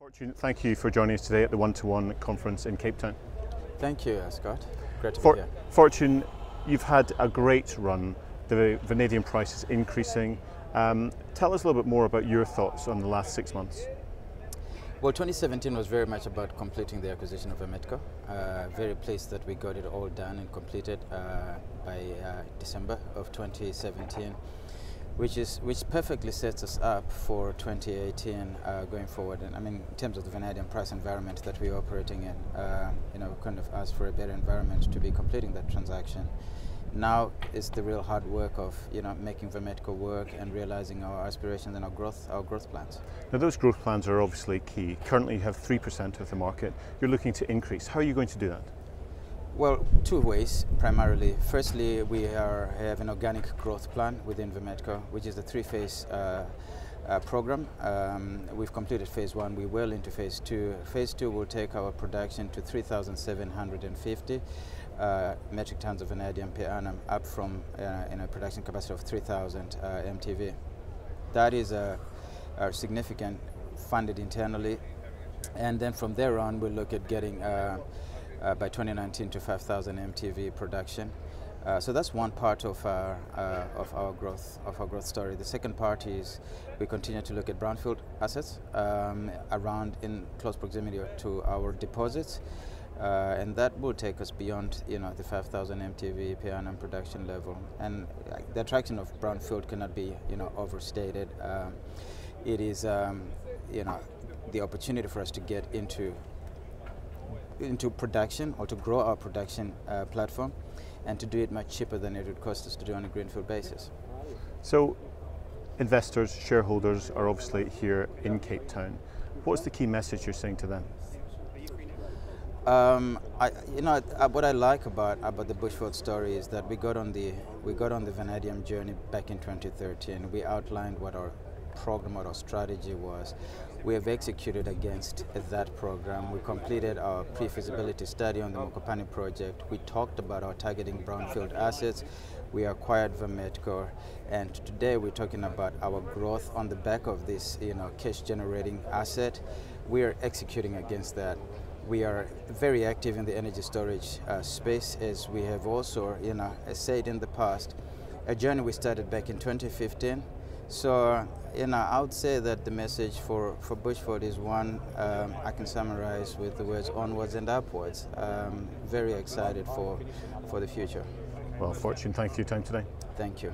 Fortune, thank you for joining us today at the One to One conference in Cape Town. Thank you, Scott. Great to For, be here. Fortune, you've had a great run. The vanadium price is increasing. Um, tell us a little bit more about your thoughts on the last six months. Well, 2017 was very much about completing the acquisition of Vametco. Uh, very pleased that we got it all done and completed uh, by uh, December of 2017, which is which perfectly sets us up for 2018 uh, going forward. And I mean, in terms of the vanadium price environment that we're operating in, uh, you know, kind of asked for a better environment to be completing that transaction. Now is the real hard work of you know making Vametco work and realizing our aspirations and our growth our growth plans. Now, those growth plans are obviously key. Currently, you have 3% of the market. You're looking to increase. How are you going to do that? Well, two ways primarily. Firstly, we are, have an organic growth plan within Vametco, which is a three-phase uh, uh, program. Um, we've completed phase one. We're well into phase two. Phase two will take our production to 3,750 uh, metric tons of vanadium per annum, up from uh, in a production capacity of 3,000 uh, MTV. That is a, a significant funded internally, and then from there on, we'll look at getting uh, by 2019 to 5,000 MTV production. Uh, so that's one part of our, uh, of our growth of our growth story. The second part is we continue to look at brownfield assets um, around in close proximity to our deposits, uh, and that will take us beyond you know the 5,000 MTV per annum production level. And the attraction of brownfield cannot be you know overstated. Um, it is um, you know the opportunity for us to get into into production or to grow our production uh, platform and to do it much cheaper than it would cost us to do on a greenfield basis. So, investors, shareholders are obviously here in Cape Town. What's the key message you're saying to them? Um, I, you know, uh, what I like about about the Bushveld story is that we got on the we got on the vanadium journey back in 2013. We outlined what our program, or our strategy was. We have executed against that program. We completed our pre-feasibility study on the Mokopane project. We talked about our targeting brownfield assets. We acquired Vametco, and today we're talking about our growth on the back of this, you know, cash-generating asset. We are executing against that. We are very active in the energy storage uh, space, as we have also, you know, said in the past. A journey we started back in 2015 so, you know, I would say that the message for, for Bushveld is one um, I can summarize with the words onwards and upwards. Um, very excited for, for the future. Well, Fortune, thank you for your time today. Thank you.